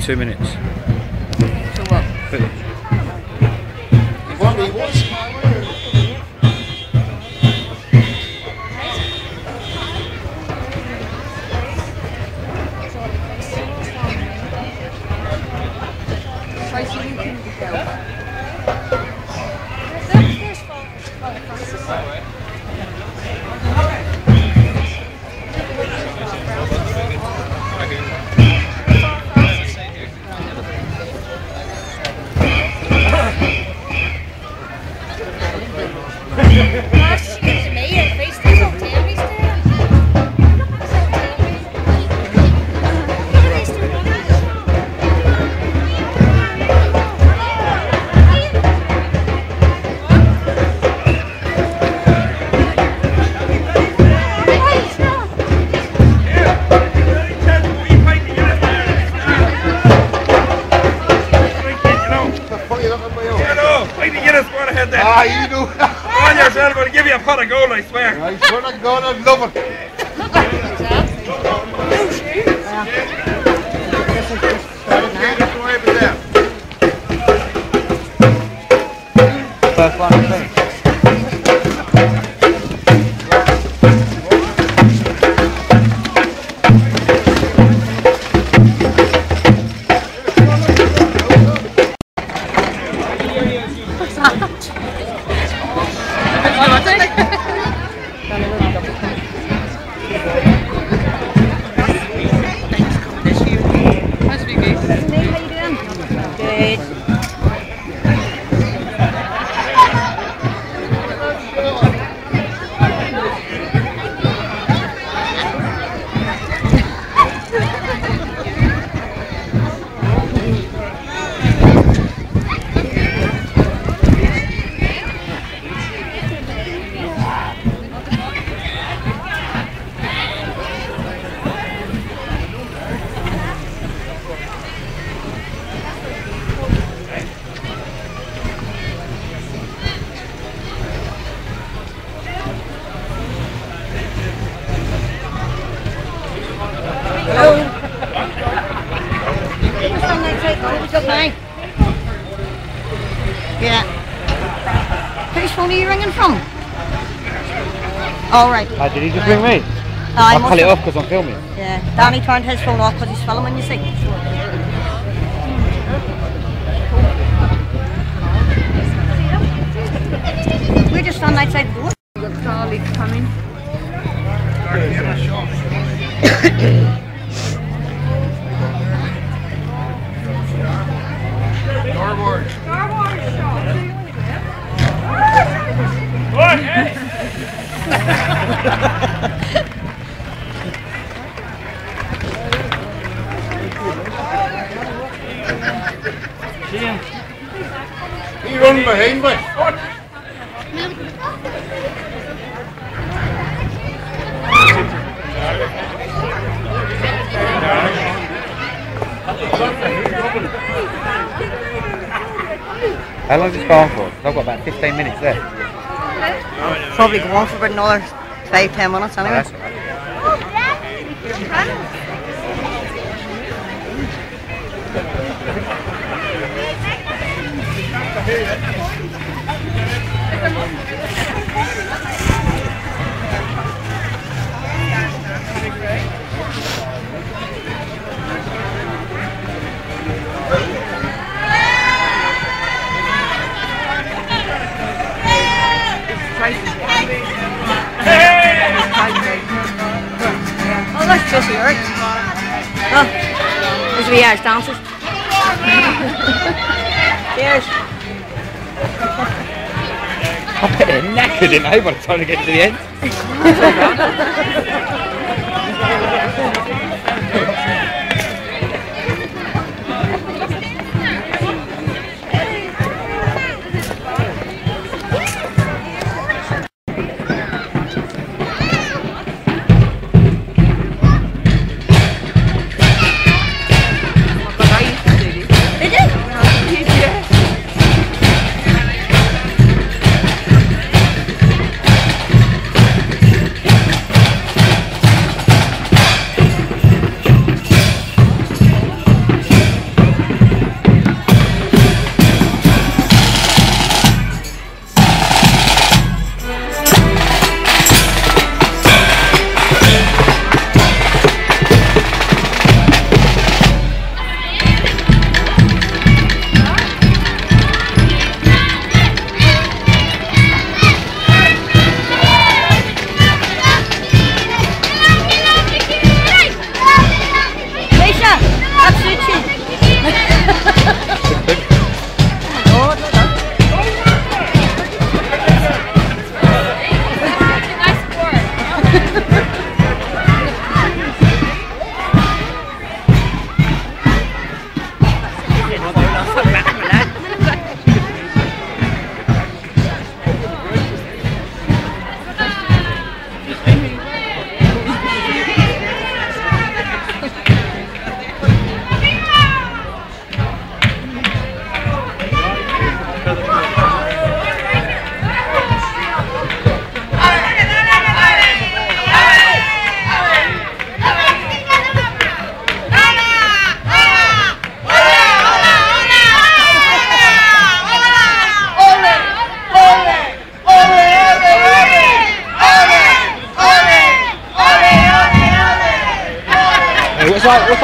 22 minutes. So what? Tracy, you can go. Swear. Phone are you ringing from? All right. Ah, did he just ring me? I I'll must cut it off because I'm filming. Yeah. Danny turned his phone off because he's filming, you see. We're just on outside the door. Got Carly coming. Run behind me. How long is this going for? I've got about 15 minutes left. Probably go on for about another five, ten minutes Oh, anyway. that's all right. Oh, that's Eric. Oh, there's the Irish dancers. Cheers. They're knackered, didn't they, by the time they get to the end?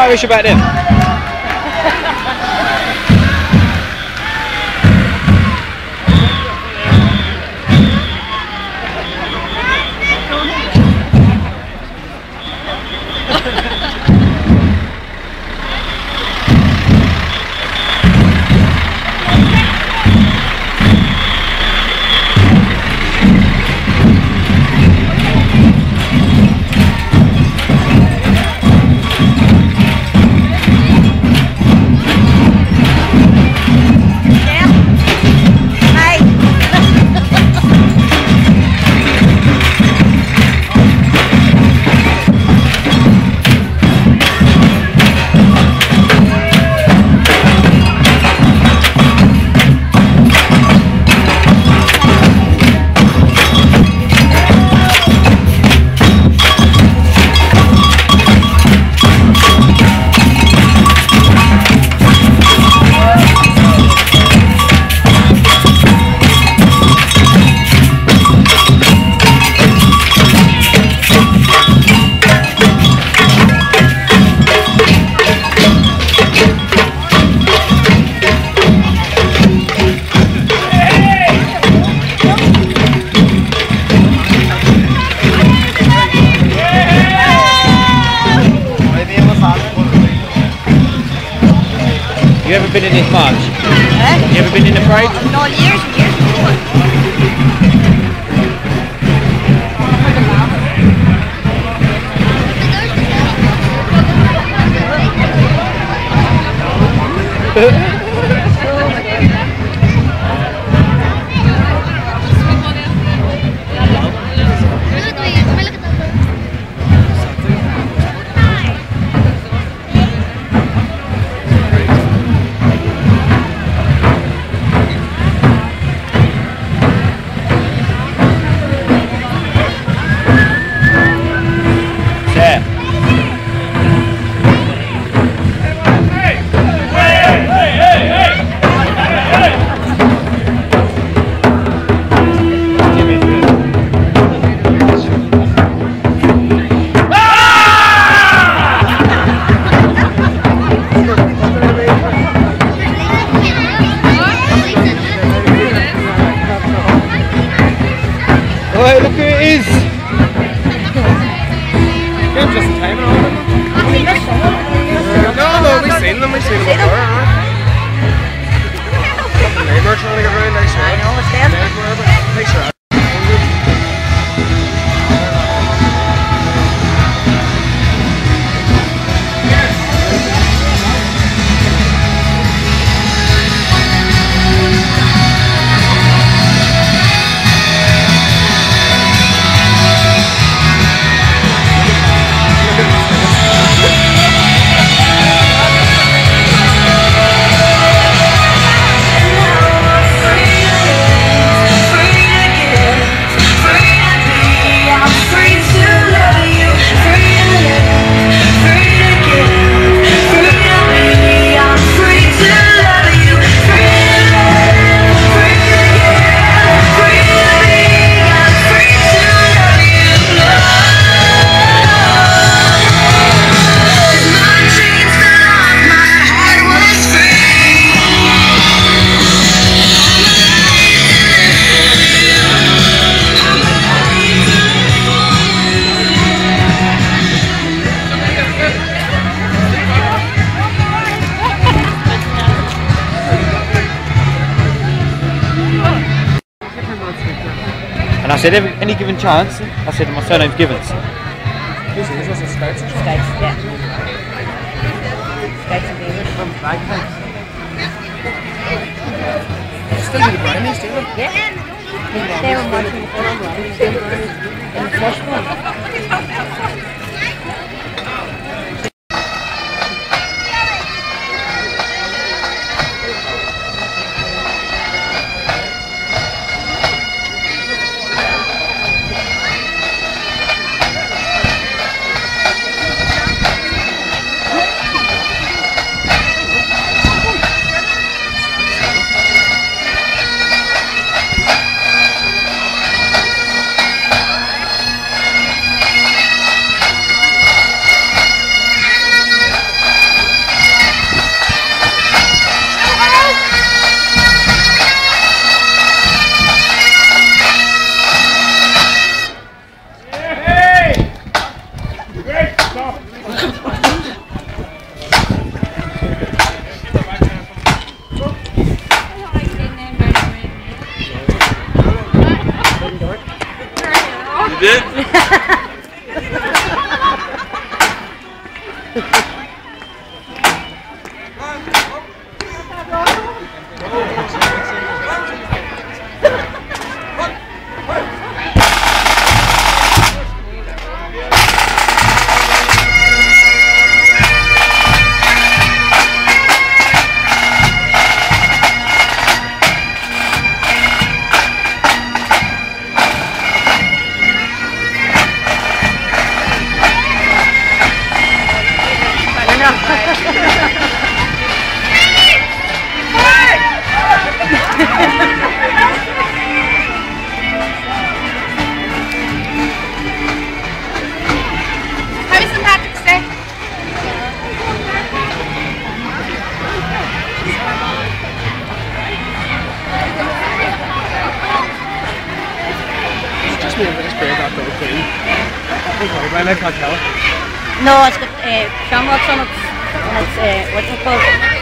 Irish about them? No, years and years before. Said, every, any given chance, I said, my surname's Givens. Skates, yeah. Skates and English. Still do the brownies, do they? Yeah. They were marching in the first one. Tell. No, it's uh, shamrocks on. And it's, uh, what's it called?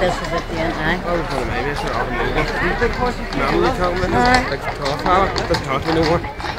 This is at the end, aye. Oh, we're maybe it's not automated. No, we're talking about this. Like, tough, huh? Doesn't talk to no more.